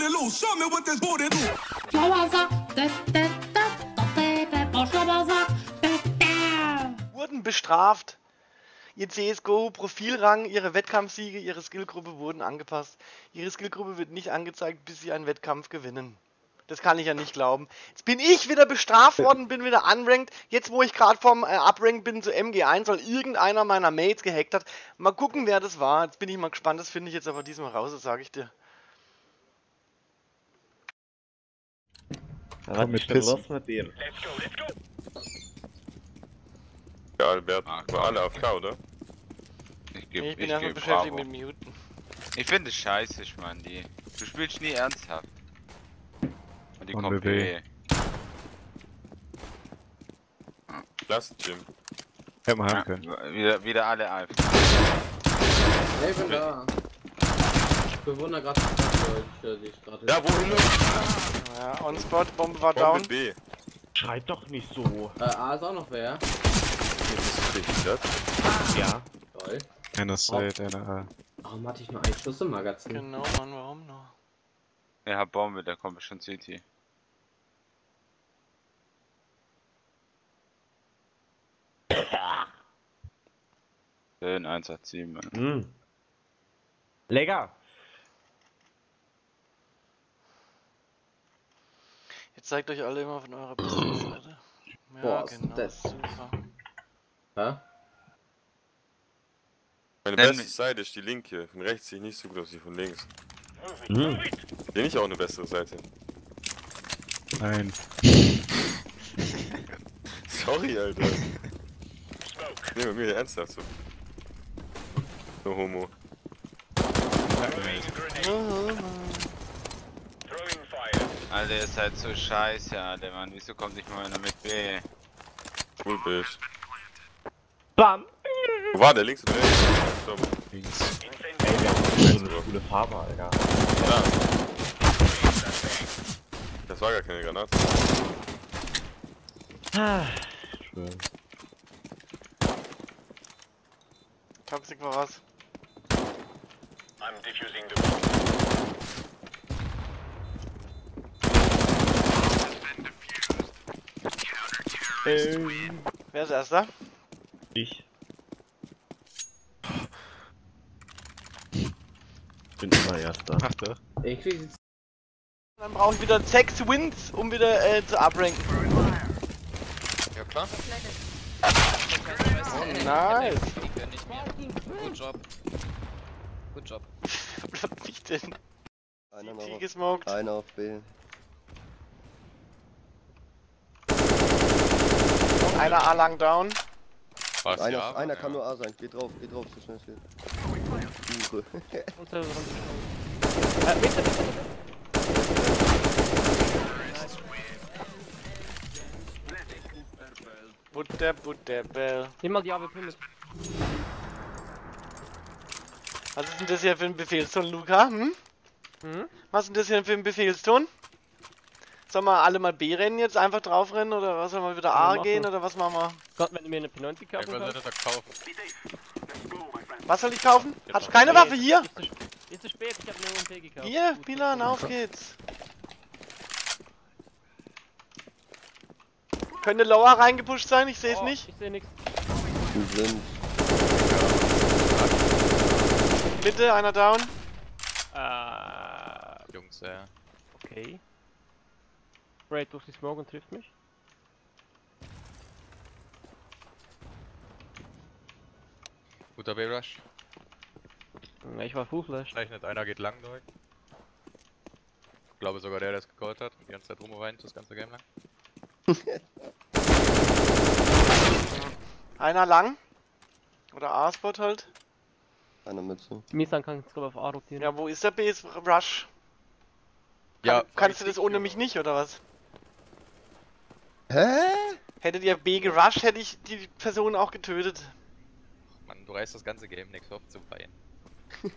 booty loose. Show me what this booty do. Wurden bestraft. Ihr CSGO-Profilrang, ihre Wettkampfsiege, ihre Skillgruppe wurden angepasst. Ihre Skillgruppe wird nicht angezeigt, bis sie einen Wettkampf gewinnen. Das kann ich ja nicht glauben. Jetzt bin ich wieder bestraft worden, bin wieder unranked. Jetzt, wo ich gerade vom äh, Uprank bin zu MG1, weil irgendeiner meiner Mates gehackt hat. Mal gucken, wer das war. Jetzt bin ich mal gespannt. Das finde ich jetzt aber diesmal raus, das sage ich dir. Komm, mit ist denn los mit dem? Ja, Albert, war alle auf K, oder? Ich, geb, ich bin ich, geb beschäftigt Bravo. mit Muten. ich finde es scheiße, ich meine, die. Du spielst nie ernsthaft. Und die Und kommt BB. BB. Lass, Jim. Hätte man Ja, haben können. wieder, wieder alle AFK. Hey, ich bin da. Ich bewundere gerade Ja, wohin? Ja, on-spot, Bombe war Bombe down. B. Schreit doch nicht so. Äh, A ist auch noch wer. Hier bist du behindert. Ja. Toll. Einer Straight, einer Warum hatte ich nur einen Schuss im Magazin? Genau, Mann, warum noch? Er hat Bombe, der kommt bestimmt CT. Schön 187, Mann. Hm. Lecker. Jetzt zeigt euch alle immer von eurer besten Seite. Ja, Boah, ist genau, das- super. Hä? Meine Nenn beste mich. Seite ist die linke. Von rechts sehe ich nicht so gut aus wie von links. Hm. Bin ich auch eine bessere Seite. Nein. Sorry, Alter. Nee, bei mir ernsthaft so. No homo. Alter, ihr seid so scheiße, Alter, Mann. Wieso kommt nicht mal einer mit B? Cool bist. Bam. Wo war der? Links oder rechts? Stopp. Links. Ey, wir haben so eine coole Farbe, Alter. Ja. Das war gar keine Granate. Schön. Toxic war was. Wer ist erster? Ich. Bin immer erster. Ach doch. Irgendwie Dann brauche ich wieder 6 Wins, um wieder äh, zu upranken. Ja klar. Oh, nice. Good job. Good job. Was hab ich denn? Einer noch einer auf B. Einer A lang down. Was, Einer, ja, einer ja. kann nur A sein. Geh drauf, geh drauf, so schnell es geht. Hure. Butter, Butter, Bell. Nimm mal die AWP mit. Was ist denn das hier für ein Befehlston, Luca? Hm? Hm? Was ist denn das hier für ein Befehlston? Sollen wir alle mal B rennen jetzt, einfach drauf rennen oder was sollen wir wieder wir A gehen oder was machen wir? Gott, wenn du mir eine P90 kaufen kannst. da kaufen? Was soll ich kaufen? Hast du keine Waffe hier? Ist zu, spät, ich hab eine UMP gekauft. Hier, gut. auf geht's. Könnte Lower reingepusht sein, ich sehe es Oh, nicht. Ich sehe nichts. Die sind. Mitte, einer down. Äh, Jungs, ja. okay. Raid durch die Smoke und trifft mich. Guter B-Rush. Ich war Full Flash. Zeichnet einer geht lang durch. Ich glaube sogar der, der es gecallt hat. Die ganze Zeit rumgeweint, das ganze Game lang. Einer lang. Oder A-Spot halt. Einer mit so. Misan kann jetzt glaube auf A rotieren. Ja, wo ist der B? Rush. Ja, Kannst du das ohne mich nicht, oder was? Hä? Hättet ihr B gerusht, hätte ich die Person auch getötet. Mann, du reißt das ganze Game nichts auf zum Feiern.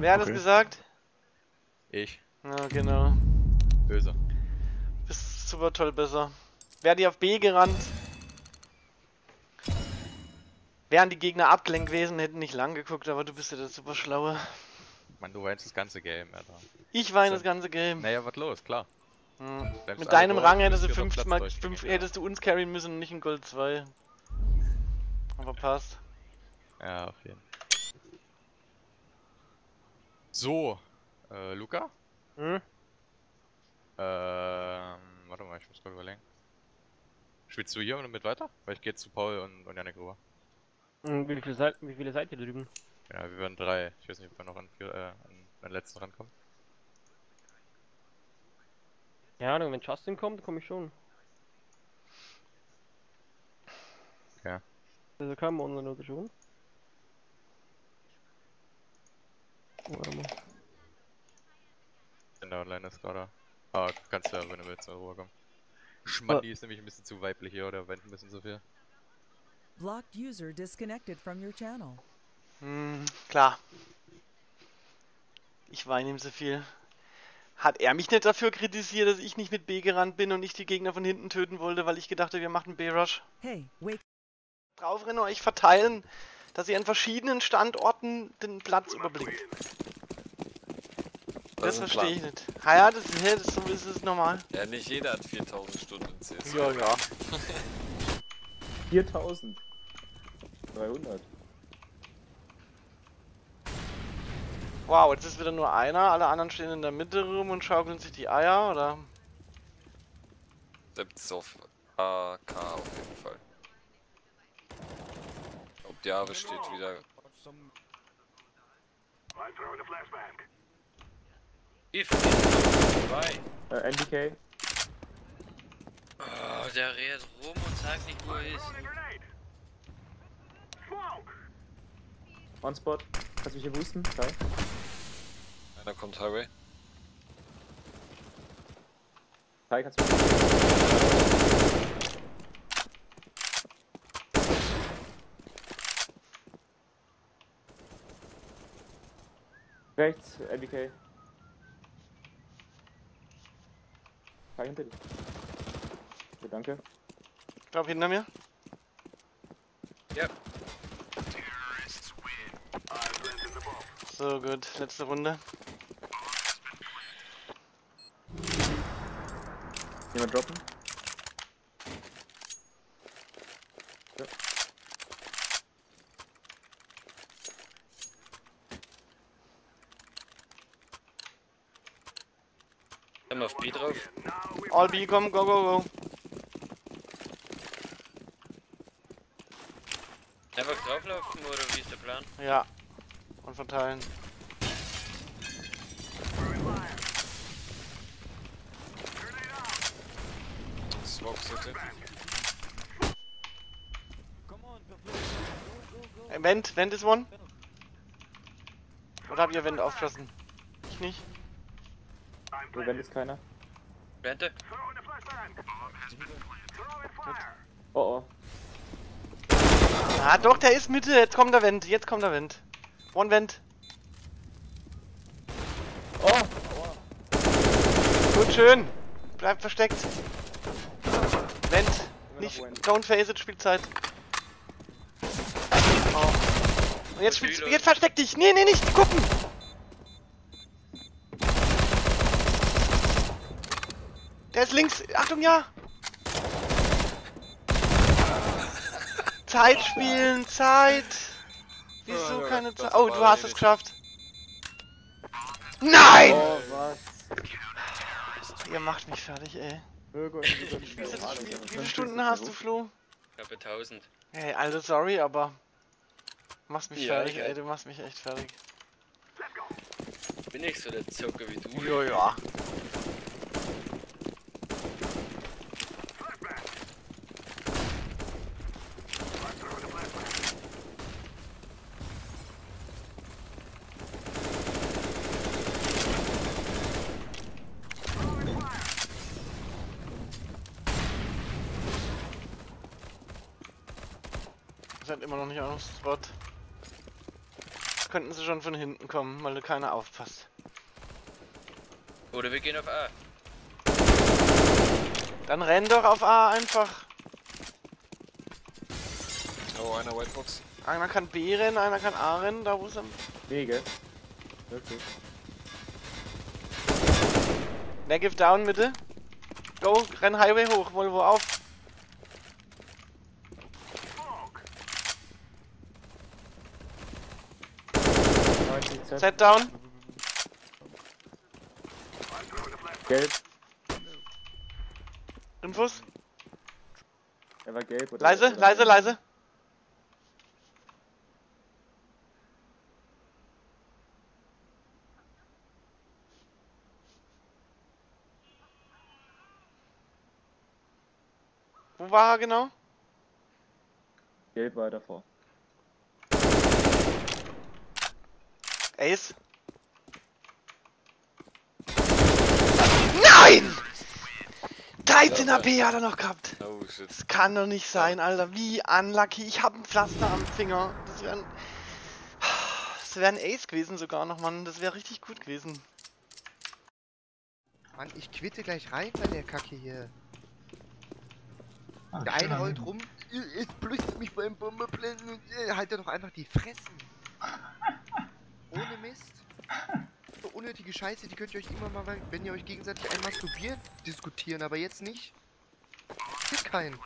Wer hat das okay. gesagt? Ich. Ja, genau. Böse. Bist super toll besser. Wären die auf B gerannt, wären die Gegner abgelenkt gewesen, hätten nicht lang geguckt, aber du bist ja der super schlaue. Mann, du weinst das ganze Game, Alter. Ich weine So. das ganze Game. Naja, was los, klar. Hm. Mit deinem Rang hättest du fünf, mal, fünf, ja. hättest du uns carryen müssen und nicht in Gold 2. Aber passt. Ja, auf jeden Fall. So, äh, Luca? Hm? Ähm, warte mal, ich muss gerade überlegen. Spielst du hier und mit weiter? Weil ich gehe jetzt zu Paul und, und Janik rüber. Hm, Wie viele, seid, wie viele seid ihr drüben? Ja, wir werden drei. Ich weiß nicht, ob wir noch an, vier, äh, an den letzten rankommen. Ja, Ahnung, wenn Justin kommt, komme ich schon. Okay. Also kann man online oder schon? Warte mal. Wenn der online ist gerade. Ah, kannst ja, wenn du willst, in Ruhe kommen. Schmandi ist nämlich ein bisschen zu weiblich hier oder wendet ein bisschen zu viel. Blocked user disconnected from your channel. Hm, klar. Ich weine ihm so viel. Hat er mich nicht dafür kritisiert, dass ich nicht mit B gerannt bin und nicht die Gegner von hinten töten wollte, weil ich gedacht habe, wir machen einen B-Rush? Hey, wake Draufrennen und euch verteilen, dass ihr an verschiedenen Standorten den Platz überblickt. Das, ist ein verstehe ich nicht. Ah ja, das, das, so ist es normal. Ja, nicht jeder hat 4000 Stunden CS. Ja, ja. 4000. 300. Wow, jetzt ist wieder nur einer, alle anderen stehen in der Mitte rum und schaukeln sich die Eier, oder? Selbst auf AK auf jeden Fall. Ob die Jahre steht wieder. Zwei. Äh, NDK. Oh, der redet rum und sagt nicht, wo er ist. On Spot. Kannst du mich hier boosten? Kai? Einer kommt Highway. Kai, kannst du Rechts, NDK. Kai hinter dir. Okay, danke. Ich glaube hinter mir. Ja. So gut, letzte Runde. Jemand droppen? Haben wir auf B drauf? All B, komm, go, go, go. Einfach drauflaufen oder wie ist der Plan? Ja. Und verteilen. Smoke City. Äh, Vent, Vent ist one. Oder habt ihr Vent aufgeschossen? Ich nicht. So, wenn ist keiner. Rente? Oh oh. Ah doch, der ist Mitte. Jetzt kommt der Vent. Jetzt kommt der Vent. One Vent. Oh! Gut, schön. Bleibt versteckt. Nicht. Don't face it, Spielzeit. Oh. Und jetzt, spielst, jetzt versteck dich. Nee, nee, nicht gucken. Der ist links. Achtung, ja. Zeit spielen, Zeit. Wieso Oh, keine Zeit? Oh, du hast es geschafft. Nein! Oh, was? Ihr macht mich fertig, ey. Bürger, Wie viele Stunden hast du, Flo? Ich habe 1000. Hey, Alter, sorry, aber. Machst mich Ja, fertig, ich ey, du machst mich echt fertig. Bin ich so der Zocker wie du? Ja, ja. Sind immer noch nicht auf dem Spot. Könnten sie schon von hinten kommen, weil keiner aufpasst. Oder wir gehen auf A. Dann renn doch auf A einfach. Oh, einer Whitebox. Einer kann B rennen, einer kann A rennen, da wo es am. Wege. Okay. Negative down, Mitte. Go, renn Highway hoch, Volvo auf. Z down. Gelb. Infos. Er war gelb oder? Leise, oder- leise, leise. Wo war er genau? Gelb war er davor. Ace. Nein! 13 AP hat er noch gehabt. Oh shit. Das kann doch nicht sein, Alter. Wie unlucky. Ich hab ein Pflaster am Finger. Das wäre ein... Das wäre ein Ace gewesen sogar noch, Mann. Das wäre richtig gut gewesen. Mann, ich quitte gleich rein bei der Kacke hier. Der eine rollt rum, "Ihr- jetzt blüht mich beim Bomberblenden und ihr haltet doch einfach die Fressen. Ohne Mist. So unnötige Scheiße, die könnt ihr euch immer mal, wenn ihr euch gegenseitig einmal masturbiert, diskutieren, aber jetzt nicht. Ist kein.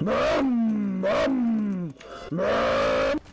Mom, mom, mom.